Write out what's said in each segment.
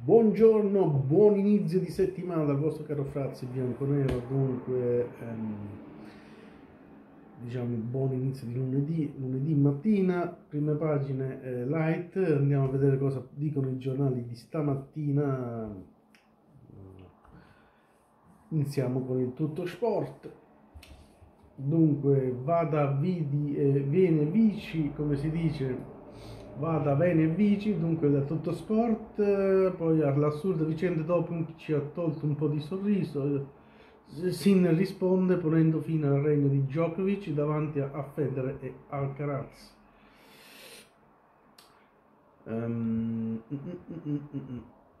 Buongiorno, buon inizio di settimana dal vostro caro Frazzi Bianconero, dunque ehm, diciamo buon inizio di lunedì, lunedì mattina, prime pagine eh, light, andiamo a vedere cosa dicono i giornali di stamattina, iniziamo con il tutto sport, dunque vada vidi e viene vici come si dice vada bene e vici, dunque da tutto sport, poi all'assurda vicenda Doping ci ha tolto un po' di sorriso, Sin risponde ponendo fine al regno di Djokovic davanti a Federer e Alcaraz. Um,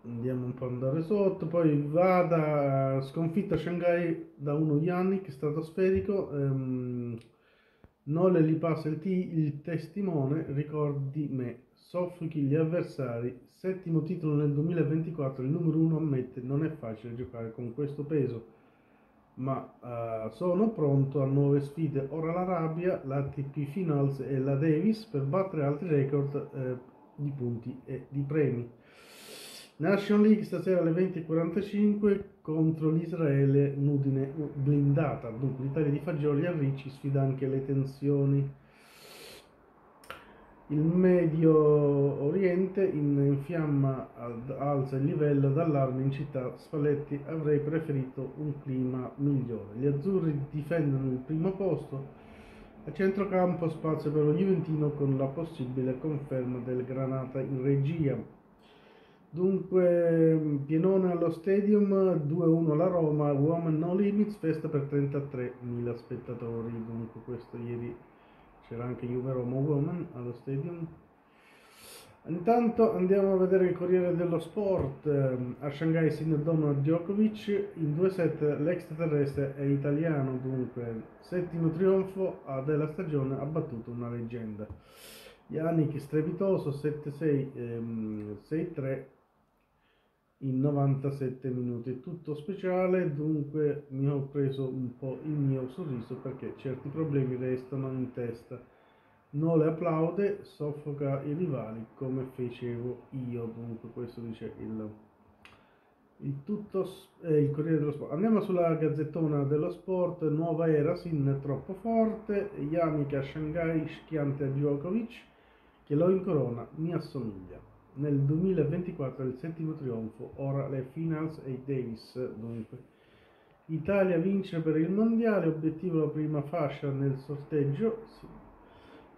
andiamo un po' ad andare sotto, poi vada sconfitta a Shanghai da uno Yannick stratosferico. Um, Nole gli passa il, il testimone, ricordi me, soffochi gli avversari, settimo titolo nel 2024, il numero uno ammette non è facile giocare con questo peso, ma uh, sono pronto a nuove sfide, ora la rabbia, la TP Finals e la Davis per battere altri record eh, di punti e di premi. National League stasera alle 20.45 contro l'Israele Nudine blindata. Dunque l'Italia di Fagioli a Ricci sfida anche le tensioni. Il Medio Oriente in fiamma alza il livello d'allarme in città. Spalletti avrei preferito un clima migliore. Gli azzurri difendono il primo posto. A centrocampo spazio per lo Juventino con la possibile conferma del Granata in regia. Dunque, pienone allo stadium, 2-1 la Roma, Woman No Limits, festa per 33.000 spettatori. Dunque, questo ieri c'era anche Juve Roma Woman allo stadium. Intanto andiamo a vedere il Corriere dello Sport. A Shanghai si indommano Djokovic, in due set l'extraterrestre è italiano, dunque settimo trionfo della stagione ha battuto una leggenda. Yannick strepitoso 7-6, ehm, 6-3 in 97 minuti. Tutto speciale, dunque mi ho preso un po' il mio sorriso perché certi problemi restano in testa. Non le applaude, soffoca i rivali come fecevo io. Dunque, questo dice il, il tutto eh, il Corriere dello Sport. Andiamo sulla gazzettona dello sport. Nuova era, Sin troppo forte. Yannick a Shanghai, schiante a Djokovic, che lo incorona, mi assomiglia nel 2024 il settimo trionfo, ora le finals e i Davis dunque. Italia vince per il mondiale, obiettivo la prima fascia nel sorteggio, si,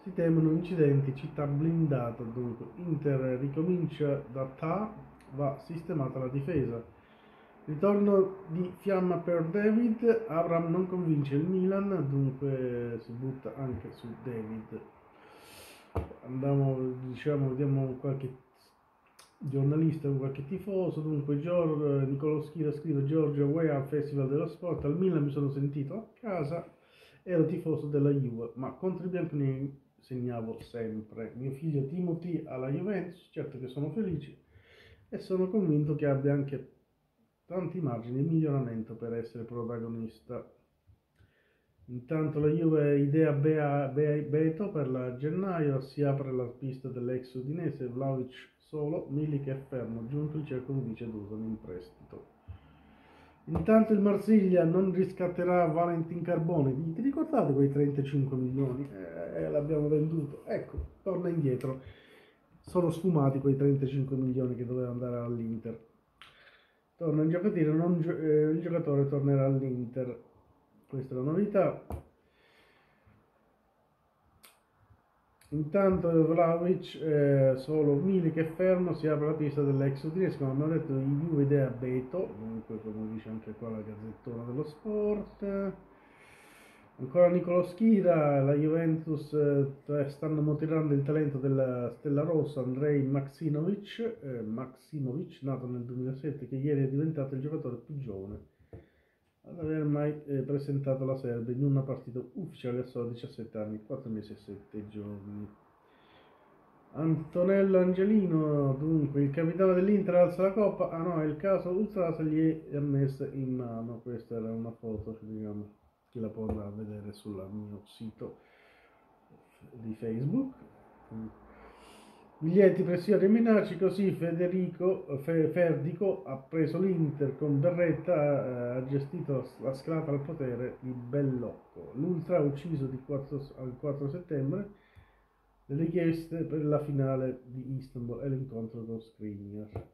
si temono incidenti, città blindata dunque, Inter ricomincia da Ta, va sistemata la difesa. Ritorno di fiamma per David, Abram non convince il Milan, dunque si butta anche su David. Andiamo, diciamo, vediamo qualche giornalista qualche tifoso, dunque Giorgio, Nicolo Schira scrive Giorgio Way al Festival dello Sport, al Milan mi sono sentito a casa, ero tifoso della Juve, ma contro i bianconeri segnavo sempre. Mio figlio Timothy alla Juventus, certo che sono felice e sono convinto che abbia anche tanti margini di miglioramento per essere protagonista. Intanto la Juve idea Bea, Bea, Beto per la gennaio, si apre la pista dell'ex udinese, Vlaovic solo Milik è fermo, giunto il cerco vice Dusan in prestito. Intanto il Marsiglia non riscatterà Valentin Carbone. Vi ricordate quei 35 milioni? Eh, l'abbiamo venduto. Ecco, torna indietro. Sono sfumati quei 35 milioni che doveva andare all'Inter. Torna in giocatore, non, eh, il giocatore tornerà all'Inter. Questa è la novità. Intanto Vlaovic, eh, solo Milik è fermo, si apre la pista dell'ex udinese, come abbiamo detto, i Juve idea Beto, comunque come dice anche qua la gazzettona dello sport. Ancora Nicolo Schira, la Juventus eh, stanno motivando il talento della Stella Rossa Andrei Maximovic, eh, Maximovic, nato nel 2007, che ieri è diventato il giocatore più giovane ad aver mai eh, presentato la Serbia in una partita ufficiale a solo 17 anni, 4 mesi e 7 giorni. Antonello Angelino, dunque, il capitano dell'Inter alza la coppa. Ah no, il caso Ultrasa gli è messa in mano. Questa era una foto, diciamo, chi la può andare a vedere sul mio sito di Facebook. Biglietti, pressioni e minacce, così Federico Fe, Ferdico ha preso l'Inter con Berretta, eh, ha gestito la scalata al potere di Bellocco. L'Ultra ha ucciso 4, il 4 settembre le richieste per la finale di Istanbul e l'incontro con Skriniar.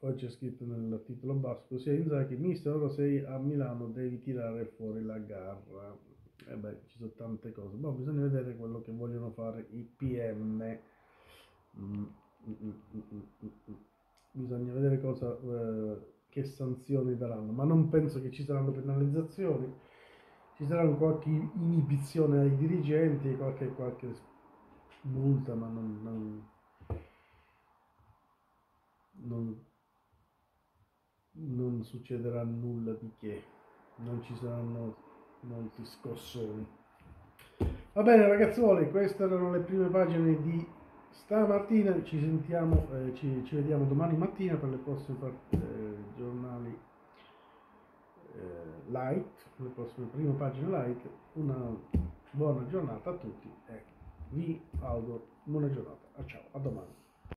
Poi c'è scritto nel titolo basso, così Inzaghi, mister, ora sei a Milano, devi tirare fuori la garra eh beh, ci sono tante cose, ma bisogna vedere quello che vogliono fare i PM. Mm, mm, mm, bisogna vedere cosa, eh, che sanzioni daranno, ma non penso che ci saranno penalizzazioni, ci saranno qualche inibizione ai dirigenti, qualche, qualche multa, ma non, non, non, non succederà nulla di che, non ci saranno molti scossoni. Va bene ragazzuoli, queste erano le prime pagine di stamattina, ci sentiamo, eh, ci, ci, vediamo domani mattina per le prossime eh, giornali eh, light, le prossime prime pagine light. Una buona giornata a tutti e vi auguro buona giornata. ciao, a domani.